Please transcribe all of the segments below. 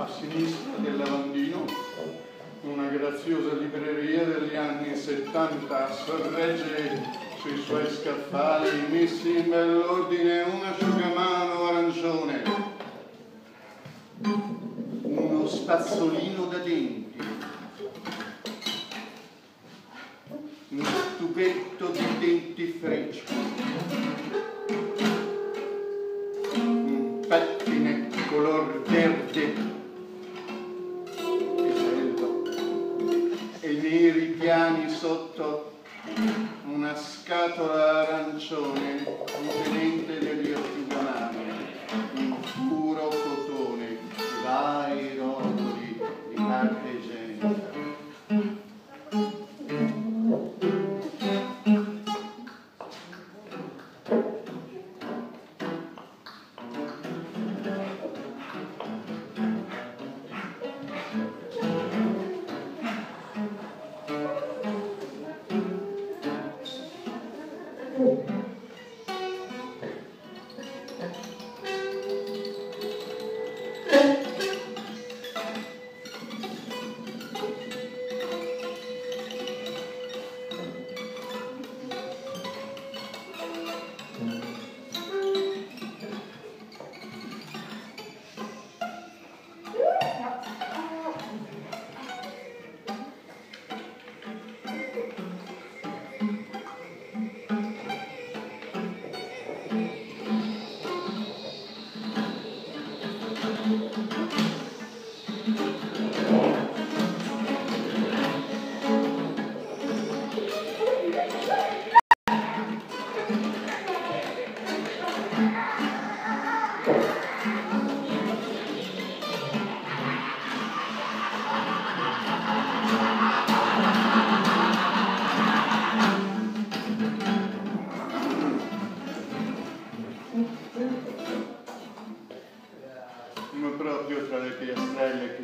a sinistra del lavandino, una graziosa libreria degli anni 70 sorregge sui suoi scaffali messi in bell'ordine un asciugamano arancione, uno spazzolino da denti, un tubetto di dentifricio, un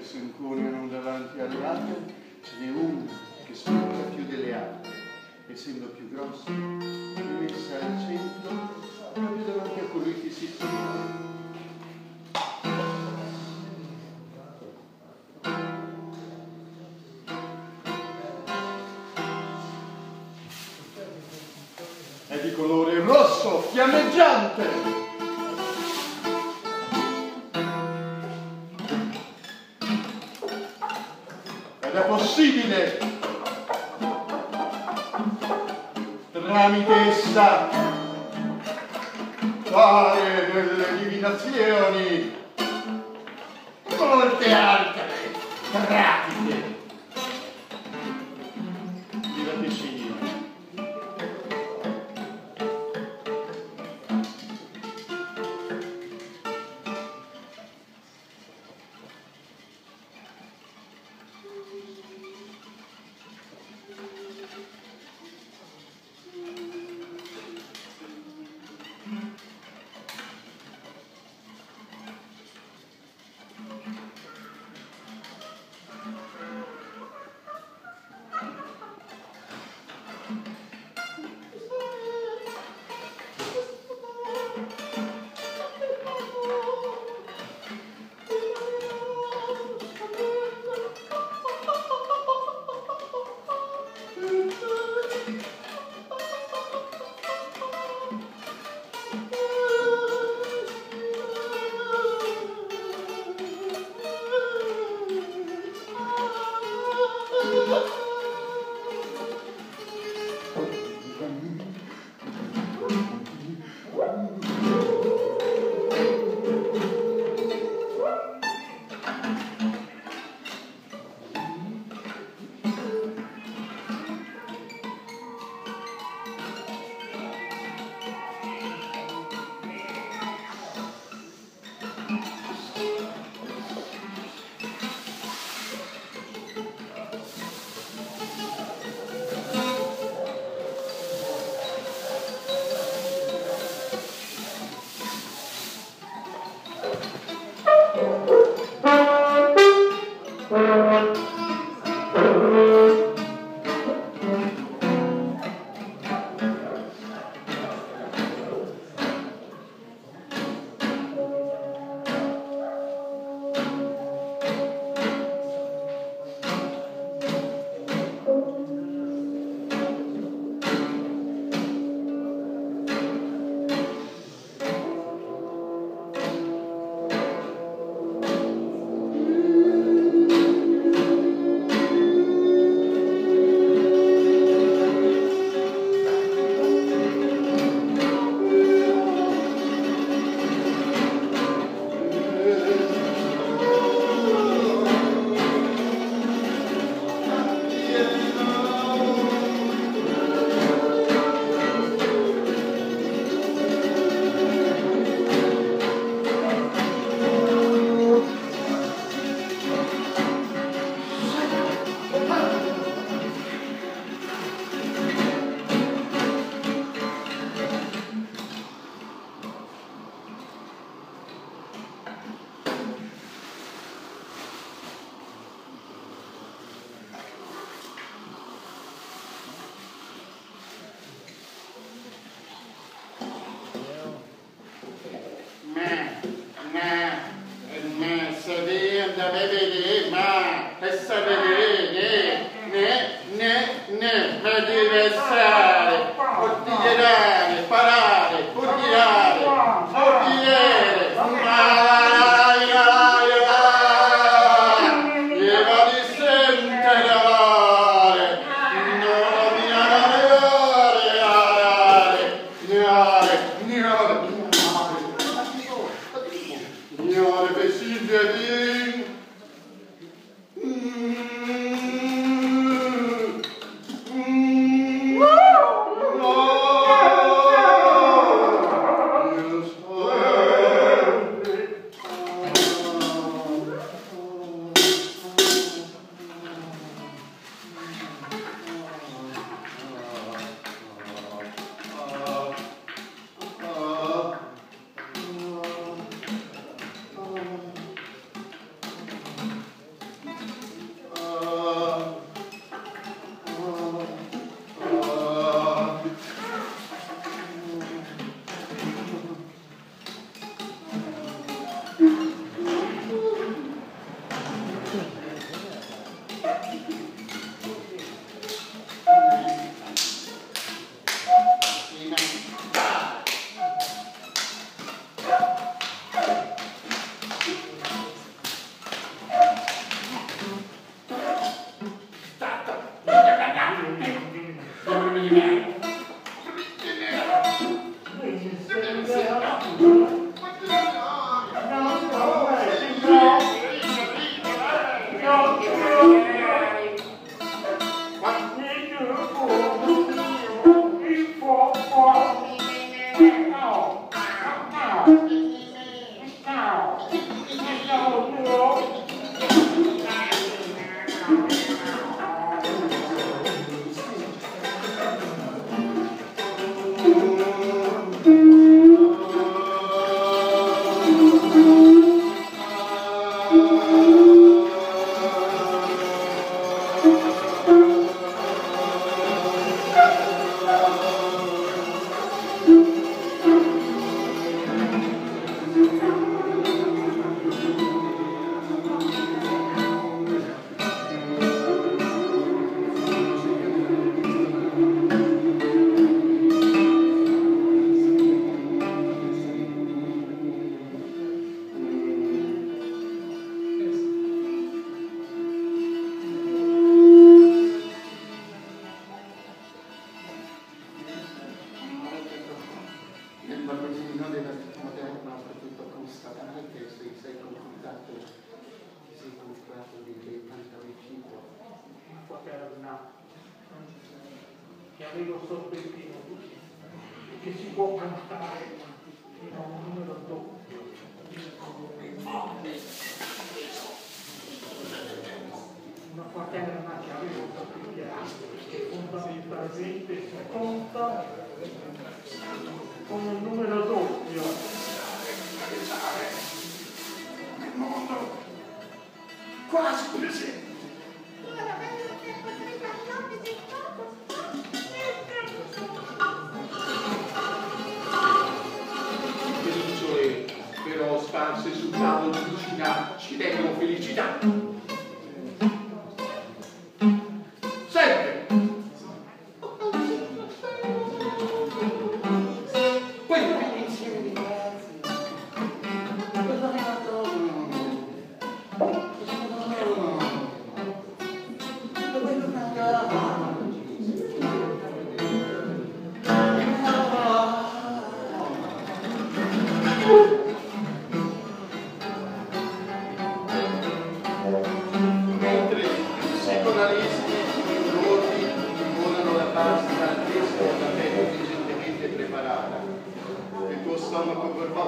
si incuneiano davanti alle altre, ce n'è una che spicca più delle altre, essendo più grossa, è messa al centro proprio davanti a colui che si tira. È di colore rosso fiammeggiante. Possibile tramite essa fare delle divinazioni. Molte altre. Pratiche una paterna che avevo capito che fondamentalmente si conta con il numero doppio. done.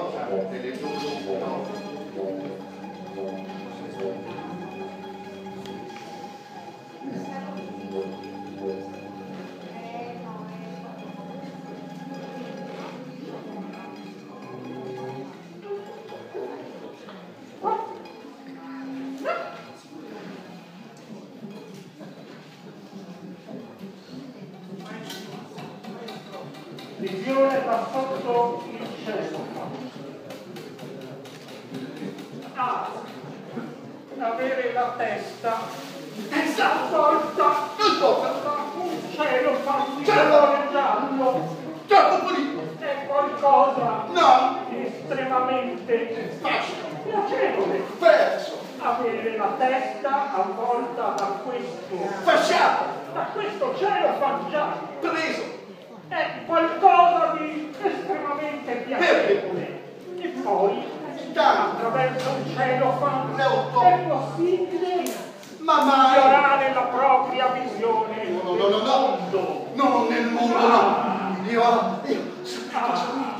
cosa delle due Prigione fa sotto il cesso. Avere la testa avvolta Non importa! da un cielo particolare giallo. Troppo pulito! È qualcosa No! di estremamente Facile! piacevole. Perso! Avere la testa avvolta da questo, Fasciato! da questo cielo facciato. Preso! È qualcosa di estremamente piacevole. E poi, Tanto! attraverso un cielo Leotto. è possibile Ma mai! migliorare la propria visione No, no, no, no, no! mondo. Non nel mondo, no! Io, io, Ah, la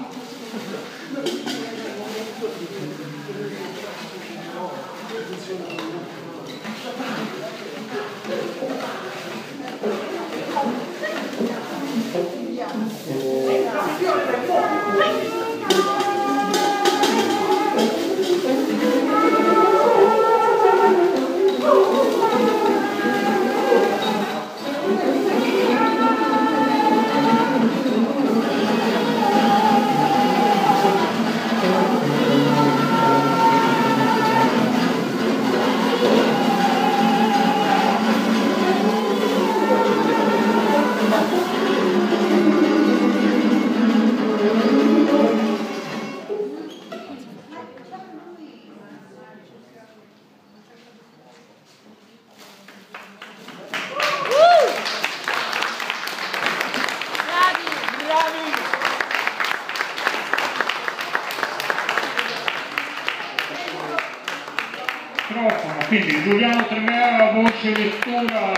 quindi Giuliano Tremera, voce, lettura,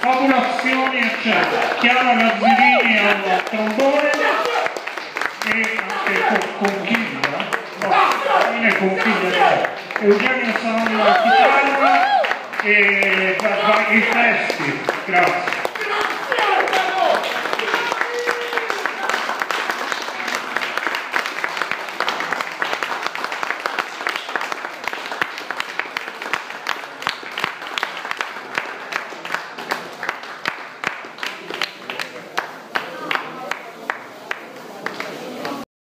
fabulazioni, eccetera. Chiara Lazzarini al trombone. E anche con, conchiglia, no, non è conchiglia, Eugenio Sanoni alla chitarra. E va- i testi, grazie.